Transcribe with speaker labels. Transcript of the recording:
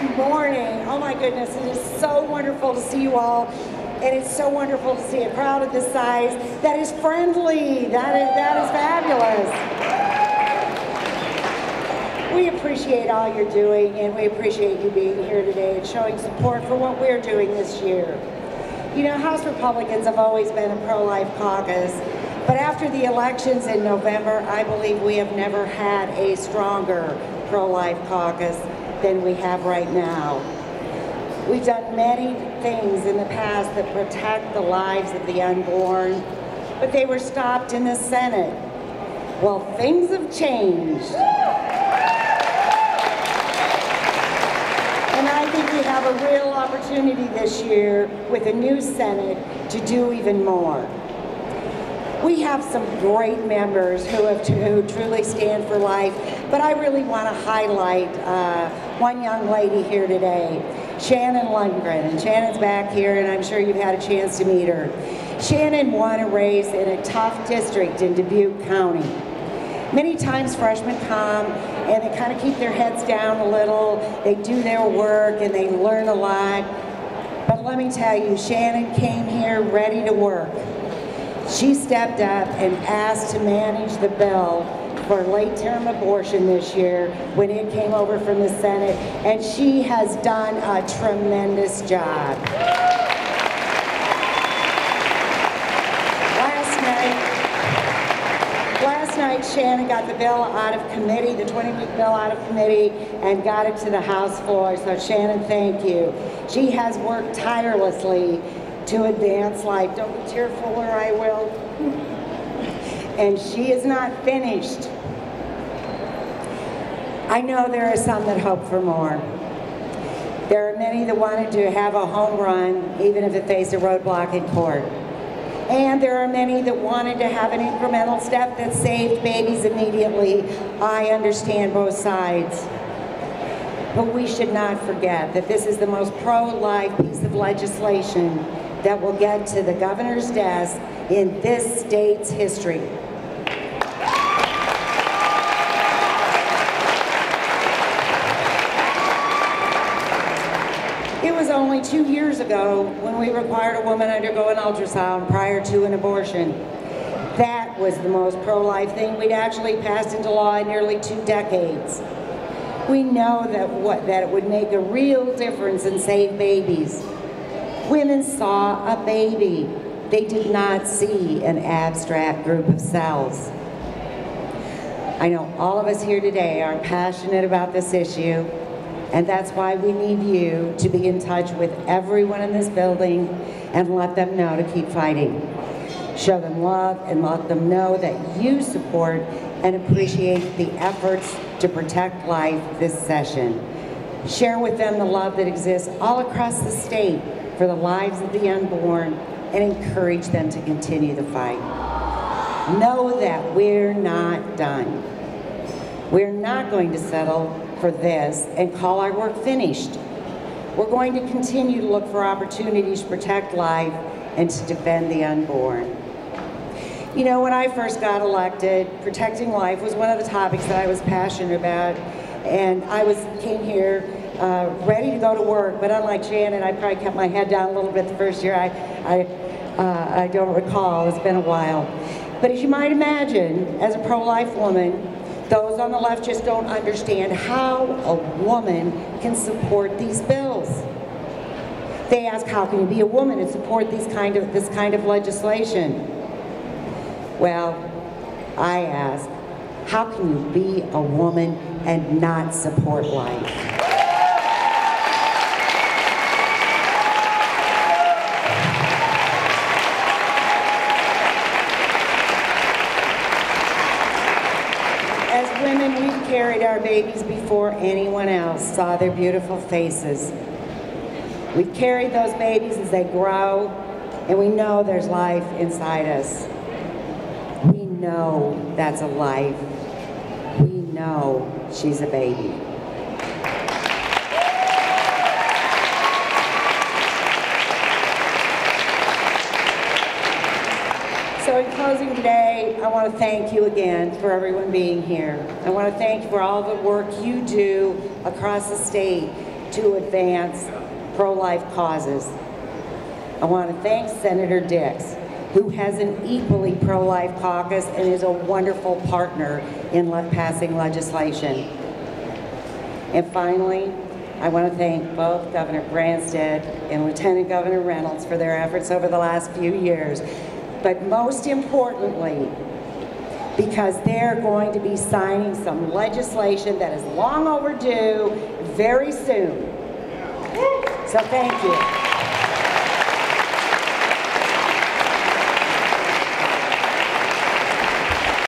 Speaker 1: Good morning. Oh my goodness, it is so wonderful to see you all. And it's so wonderful to see a crowd of this size that is friendly. That is, that is fabulous. We appreciate all you're doing and we appreciate you being here today and showing support for what we're doing this year. You know, House Republicans have always been a pro-life caucus, but after the elections in November, I believe we have never had a stronger pro-life caucus than we have right now. We've done many things in the past that protect the lives of the unborn, but they were stopped in the Senate. Well, things have changed. And I think we have a real opportunity this year with a new Senate to do even more. We have some great members who have who truly stand for life, but I really want to highlight uh, one young lady here today, Shannon Lundgren. And Shannon's back here, and I'm sure you've had a chance to meet her. Shannon won a race in a tough district in Dubuque County. Many times freshmen come and they kind of keep their heads down a little, they do their work and they learn a lot. But let me tell you, Shannon came here ready to work. She stepped up and asked to manage the bill for late-term abortion this year when it came over from the Senate, and she has done a tremendous job. Last night, last night Shannon got the bill out of committee, the 20-week bill out of committee, and got it to the House floor. So Shannon, thank you. She has worked tirelessly to advance life. Don't be tearful or I will. And she is not finished. I know there are some that hope for more. There are many that wanted to have a home run, even if it faced a roadblock in court. And there are many that wanted to have an incremental step that saved babies immediately. I understand both sides. But we should not forget that this is the most pro-life piece of legislation that will get to the governor's desk in this state's history. It was only two years ago when we required a woman undergo an ultrasound prior to an abortion. That was the most pro-life thing we'd actually passed into law in nearly two decades. We know that, what, that it would make a real difference and save babies. Women saw a baby. They did not see an abstract group of cells. I know all of us here today are passionate about this issue, and that's why we need you to be in touch with everyone in this building and let them know to keep fighting. Show them love and let them know that you support and appreciate the efforts to protect life this session. Share with them the love that exists all across the state for the lives of the unborn and encourage them to continue the fight. Know that we're not done. We're not going to settle for this and call our work finished. We're going to continue to look for opportunities to protect life and to defend the unborn. You know, when I first got elected, protecting life was one of the topics that I was passionate about. And I was came here uh, ready to go to work, but unlike Shannon, I probably kept my head down a little bit the first year. I, I, uh, I don't recall, it's been a while. But as you might imagine, as a pro-life woman, those on the left just don't understand how a woman can support these bills. They ask, how can you be a woman and support these kind of, this kind of legislation? Well, I ask, how can you be a woman and not support life? Carried our babies before anyone else saw their beautiful faces. We've carried those babies as they grow, and we know there's life inside us. We know that's a life. We know she's a baby. So in closing today, I want to thank you again for everyone being here. I want to thank you for all the work you do across the state to advance pro-life causes. I want to thank Senator Dix, who has an equally pro-life caucus and is a wonderful partner in le- passing legislation. And finally, I want to thank both Governor Branstad and Lieutenant Governor Reynolds for their efforts over the last few years. But most importantly, because they're going to be signing some legislation that is long overdue very soon. So thank you.